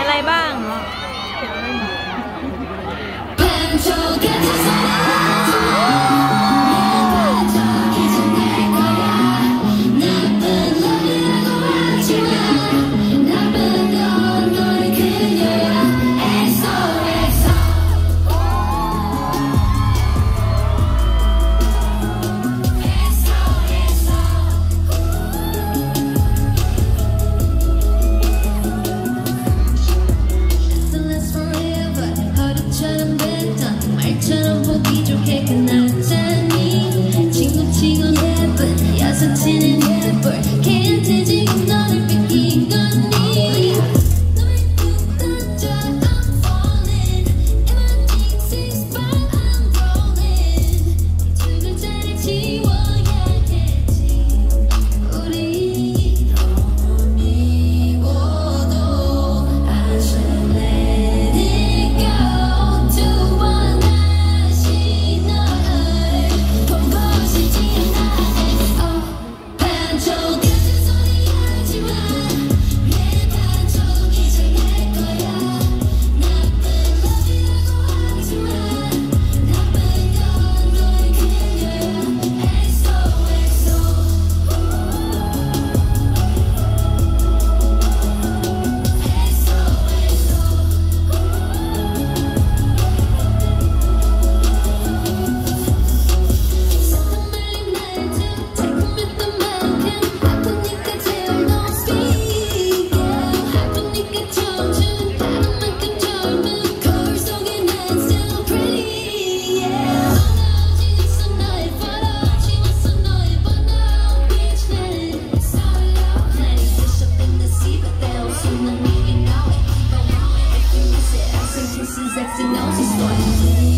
อะไรบ้าง Sexy that she knows.